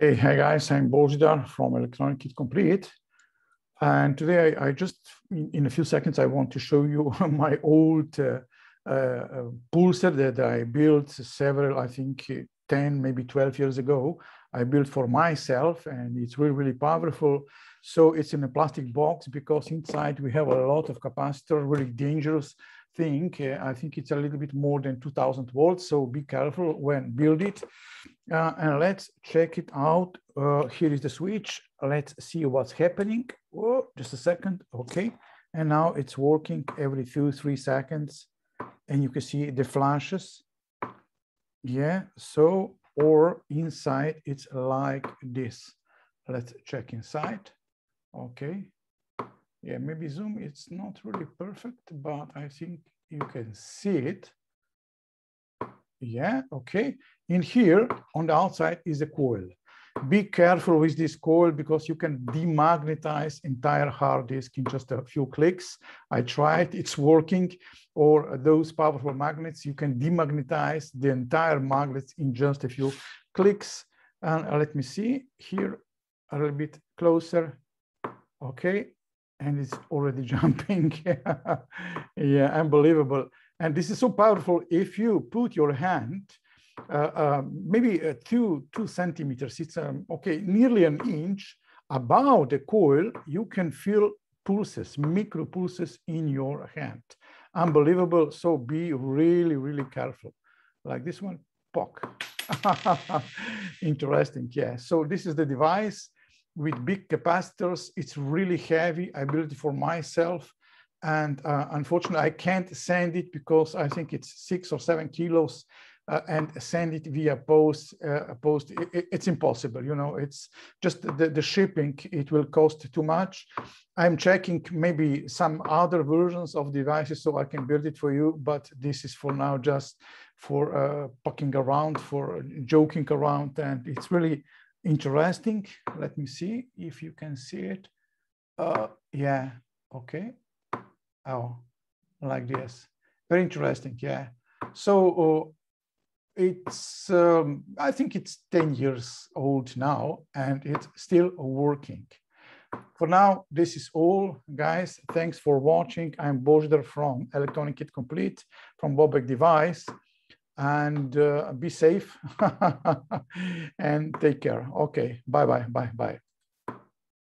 Hey, hi guys, I'm Božidar from Electronic Kit Complete. And today I, I just, in, a few seconds, I want to show you my old uh, uh, pulser that I built several, I think 10, maybe 12 years ago. I built for myself and it's really, really powerful. So it's in a plastic box because inside we have a lot of capacitor, really dangerous thing. Uh, I think it's a little bit more than 2000 volts. So be careful when build it. Uh, and let's check it out. Uh, here is the switch. Let's see what's happening. Oh, just a second. Okay. And now it's working every two, three seconds. And you can see the flashes. Yeah. So, or inside, it's like this. Let's check inside. Okay. Yeah, maybe zoom, it's not really perfect, but I think you can see it. Yeah, okay. In here, on the outside is a coil. Be careful with this coil because you can demagnetize entire hard disk in just a few clicks. I tried, it's working. Or those powerful magnets, you can demagnetize the entire magnets in just a few clicks. And let me see here a little bit closer. Okay, and it's already jumping. yeah, unbelievable. And this is so powerful. If you put your hand, maybe uh, two, two centimeters, it's um, okay, nearly an inch above the coil, you can feel pulses, micro pulses in your hand. Unbelievable. So be really, really careful. Like this one, pock. Interesting, yeah. So this is the device with big capacitors. It's really heavy. I built it for myself. And uh, unfortunately, I can't send it because I think it's six or seven kilos uh, and send it via post. Uh, post. It, it's impossible. You know, it's just the, the shipping. It will cost too much. I'm checking maybe some other versions of devices so I can build it for you. But this is for now just for uh, around, for joking around. And it's really interesting. Let me see if you can see it. Uh, yeah, okay. Oh, like this. Very interesting, yeah. So uh, it's, um, I think it's 10 years old now and it's still working. For now, this is all, guys. Thanks for watching. I'm Božidar from Electronic Kit Complete from Bob Beck Device and uh, be safe and take care. Okay, bye bye, bye bye.